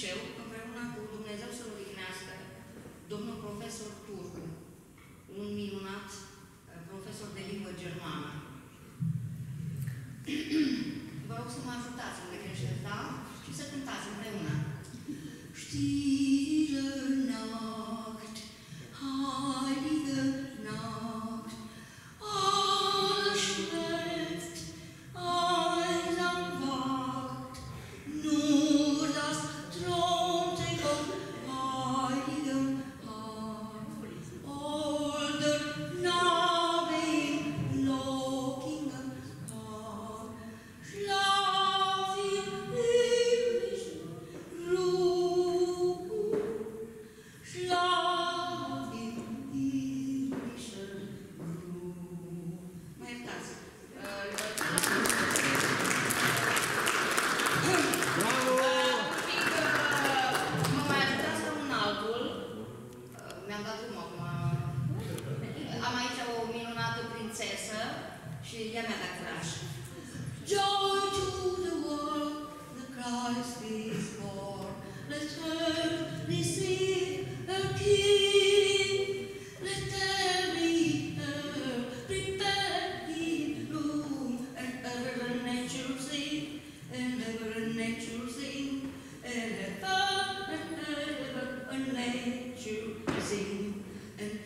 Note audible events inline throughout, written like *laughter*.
Liceu, împreună cu Dumnezeu să-l odihnească, domnul profesor Turcu, un minunat uh, profesor de limbă germană. *clears throat* Vă rog să mă ajutați unde crește. Da? Și să cântați împreună. Stille Nacht, heilige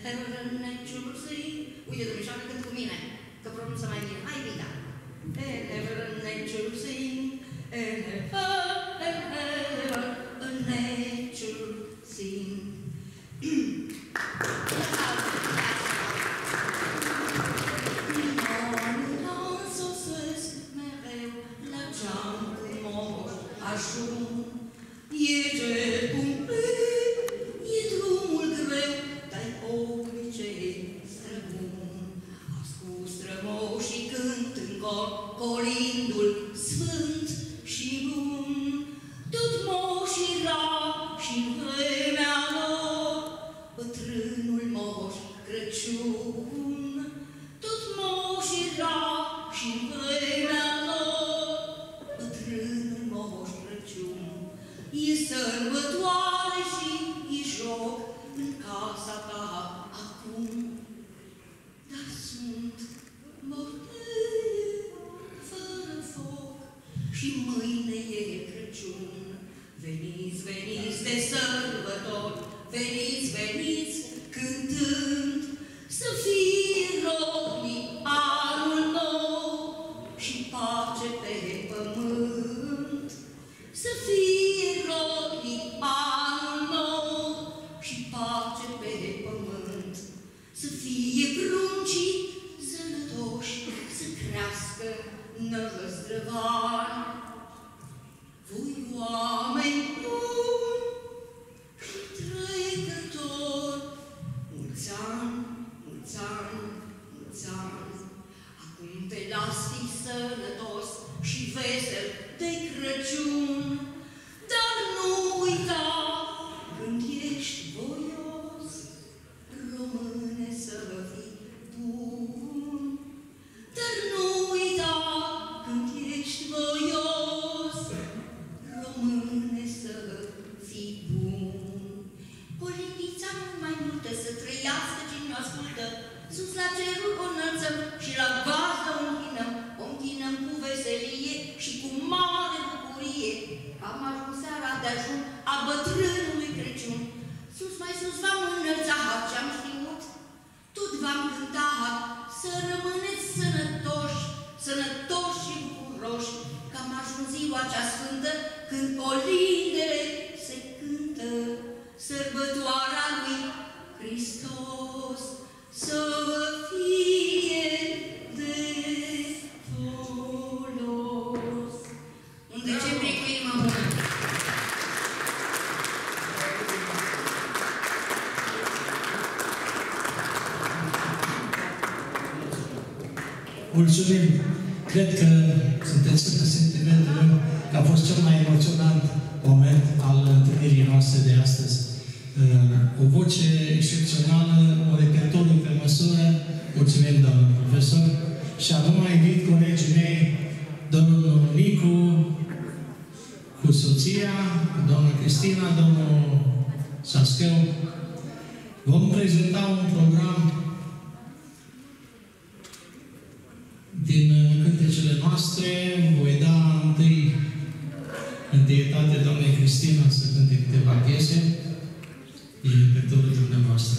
and ever a nature sing. Uite, domnișoară, cânt cu mine, că pronunță mai bine. Hai, Vida! And ever cânt în very, very Crăciun, dar nu uita când ești voios, române să fii bun. Dar nu uita când ești voios, române să fii bun. Politița mai multă să trăiască cine o ascultă, sus la cerul o înălțăm și la gazdă de ajun a bătrânului Crăciun. Sus mai sus v-am înălțat ce-am știut, tot v-am cântat să rămâneți sănătoși, sănătoși și bucuroși, că am ajuns ziua cea sfântă când colindele se cântă, sărbătoarea lui Hristos Mulțumim! Cred că sunteți în sentimentul meu că a fost cel mai emoționant moment al întâlnirii noastre de astăzi. Uh, O voce excepțională, o repertoriu pe măsură. Mulțumim, domnul profesor. Și acum invit colegii mei, domnul Nicu, cu soția, doamna Cristina, domnul Sascheu. Vom prezenta un program din uh, cântecele noastre. Voi da întâi amabilitate doamnei Cristina să cânte câteva piese. E pe dumneavoastră.